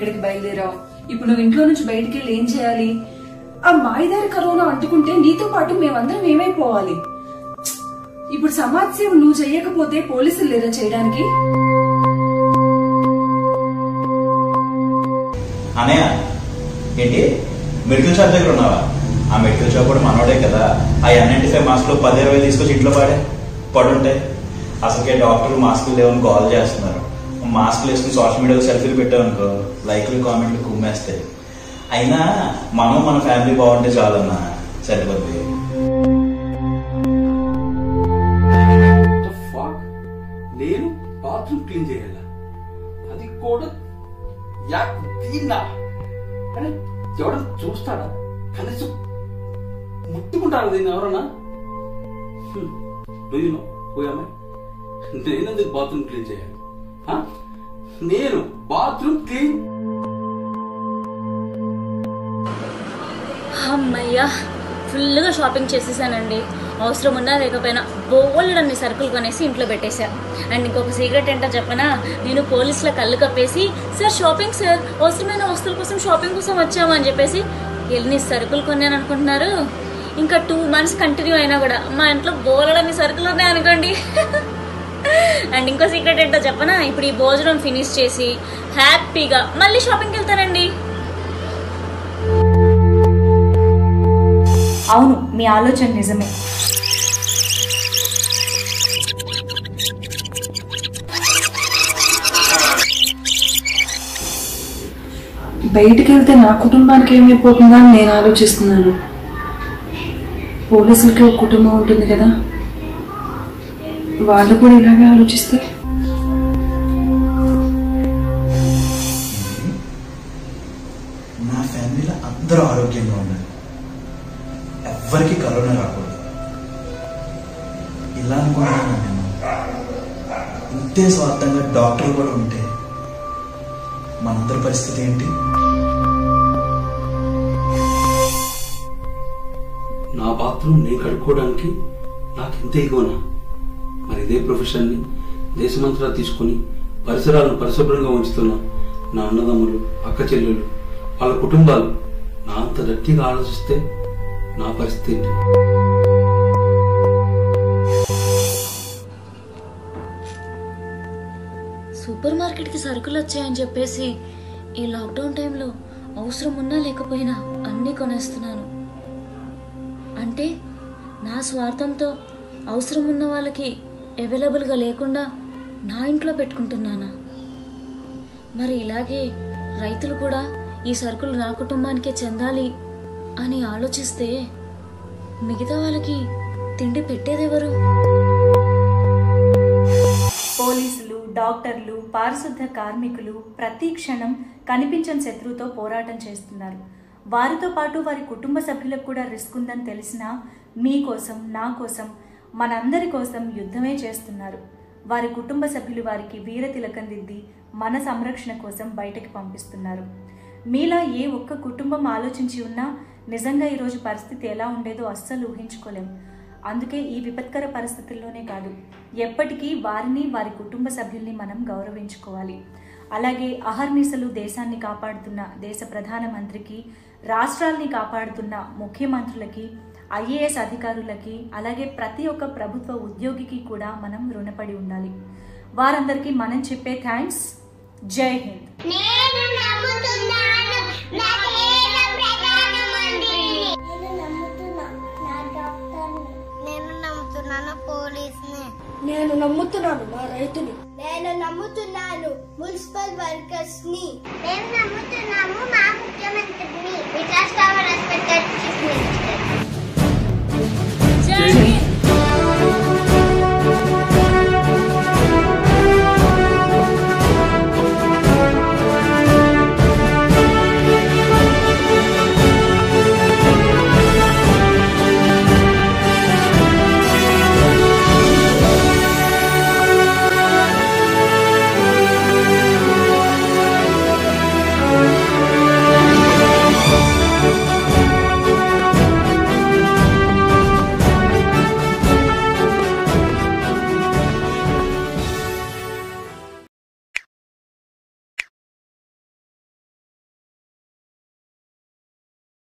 ఎక్కడికి బయలుదేరావు? ఇప్పుడు నువ్వు ఇంట్లో నుంచి బయటికి వెళ్ళి ఏం చేయాలి? ఆ మాయదారి కరోనా అంటుకుంటే నీతో పాటు మేమందరం ఏమైపోవాలి? ఇప్పుడు సమాజ సేవ నువ్వు చెయ్యకపోతే పోలీసులు లేరా చేయడానికి? అనయ్య ఏంటి? మెడికల్ షాప్ దగ్గర ఉన్నావా? ఆ మెడికల్ షాప్ కూడా మనోడే కదా. ఆ ఎన్ నైన్టీ ఫైవ్ మాస్క్లో పది ఇరవై తీసుకొచ్చి ఇంట్లో పాడే. పడుంటాయి అసలుకే డాక్టర్లు మాస్కులు లేవని కాల్ చేస్తున్నారు. మాస్క్ వేసుకుని సోషల్ మీడియాలో సెల్ఫీలు పెట్టామనుకో లైక్లు కామెంట్లు కుమ్మేస్తాయి. అయినా మనం మన ఫ్యామిలీ బాగుంటే చాలన్నా సరిపోద్ది. నేను బాత్రూమ్ క్లీన్ చేయాలా? అది కూడా యాక్ దీన్నా? అని ఎవడన్నా చూస్తాడా? కనీసం ముట్టుకుంటారా దీన్ని ఎవరన్నా? Hmm. నో పోయామే నేనెందుకు బాత్రూమ్ క్లీన్ చేయాలి? నేను బాత్రూమ్ క్లీన్. అమ్మయ్యా ఫుల్గా షాపింగ్ చేసేసానండి. అవసరం ఉన్నా లేకపోయినా బోల్డన్ని సరుకులు కొనేసి ఇంట్లో పెట్టేశా. అండ్ ఇంకొక సీక్రెట్ ఏంటో చెప్పనా నేను పోలీసుల కళ్ళు కప్పేసి సార్ షాపింగ్ సార్ అవసరమైన వస్తువుల కోసం షాపింగ్ కోసం వచ్చాము అని చెప్పేసి ఎన్ని సరుకులు కొన్నాను అనుకుంటున్నారు? ఇంకా టూ మంత్స్ కంటిన్యూ అయినా కూడా మా ఇంట్లో బోలెడన్ని సరుకులు ఉన్నాయి అనుకోండి అండ్ ఇంకో సీక్రెట్ ఏంటో చెప్పనా? ఇప్పుడు ఈ భోజనం ఫినిష్ చేసి హ్యాపీగా మళ్ళీ షాపింగ్కి వెళ్తానండి. అవును మీ ఆలోచన నిజమే. బయటికి వెళ్తే నా కుటుంబానికి ఏమైపోతుందని అని నేను ఆలోచిస్తున్నాను. పోలీసులకి ఒక కుటుంబం ఉంటుంది కదా. వాళ్ళు కూడా ఇలాగే ఆలోచిస్తే నా ఫ్యామిలీలో అందరూ ఆరోగ్యంగా ఉండాలి. ఎవ్వరికి కరోనా రాకూడదు. ఇలా అనుకున్నాను నేను. ఇంతే స్వార్థంగా డాక్టర్లు కూడా ఉంటే మనందరి పరిస్థితి ఏంటి? నా బాత్రూమ్ నేను కడుక్కోవడానికి నాకు ఇంత ఇగోనా మరి ఇదే ప్రొఫెషన్ని దేశమంతటా తీసుకుని పరిసరాలను పరిశుభ్రంగా ఉంచుతున్న నా అన్నదమ్ములు అక్క చెల్లెలు వాళ్ళ కుటుంబాలు నా అంత గట్టిగా ఆలోచిస్తే నా పరిస్థితి ఏంటి? సూపర్ మార్కెట్కి సరుకులు వచ్చాయని చెప్పేసి ఈ లాక్డౌన్ టైంలో అవసరం ఉన్నా లేకపోయినా అన్నీ కొనేస్తున్నాను. అంటే నా స్వార్థంతో అవసరం ఉన్న వాళ్ళకి అవైలబుల్గా లేకుండా నా ఇంట్లో పెట్టుకుంటున్నానా? మరి ఇలాగే రైతులు కూడా ఈ సరుకులు నా కుటుంబానికే చెందాలి అని ఆలోచిస్తే మిగతా వాళ్ళకి తిండి పెట్టేదెవరు? పోలీసులు డాక్టర్లు పారిశుద్ధ కార్మికులు ప్రతి క్షణం కనిపించని శత్రువుతో పోరాటం చేస్తున్నారు. వారితో పాటు వారి కుటుంబ సభ్యులకు కూడా రిస్క్ ఉందని తెలిసినా మీకోసం నా కోసం మనందరి కోసం యుద్ధమే చేస్తున్నారు. వారి కుటుంబ సభ్యులు వారికి వీర తిలకం దిద్ది మన సంరక్షణ కోసం బయటకి పంపిస్తున్నారు. మీలా ఏ ఒక్క కుటుంబం ఆలోచించి ఉన్నా నిజంగా ఈరోజు పరిస్థితి ఎలా ఉండేదో అస్సలు ఊహించుకోలేం. అందుకే ఈ విపత్కర పరిస్థితుల్లోనే కాదు ఎప్పటికీ వారిని వారి కుటుంబ సభ్యుల్ని మనం గౌరవించుకోవాలి. అలాగే అహర్నిశలు దేశాన్ని కాపాడుతున్న దేశ ప్రధానమంత్రికి రాష్ట్రాల్ని కాపాడుతున్న ముఖ్యమంత్రులకి ఐఏఎస్ అధికారులకి అలాగే ప్రతి ఒక్క ప్రభుత్వ ఉద్యోగికి కూడా మనం రుణపడి ఉండాలి. వారందరికీ మనం చెప్పే థ్యాంక్స్. జై హింద్. నేను నమ్ముతున్నాను నేను నేను నమ్ముతున్నాను పోలీస్ని నేను నమ్ముతున్నాను మా రైతుని. నేను నమ్ముతున్నాను మున్సిపల్ వర్కర్స్ని మేము నమ్ముతున్నాము మా ముఖ్యమంత్రిని. Vikas Rao respected chief minister.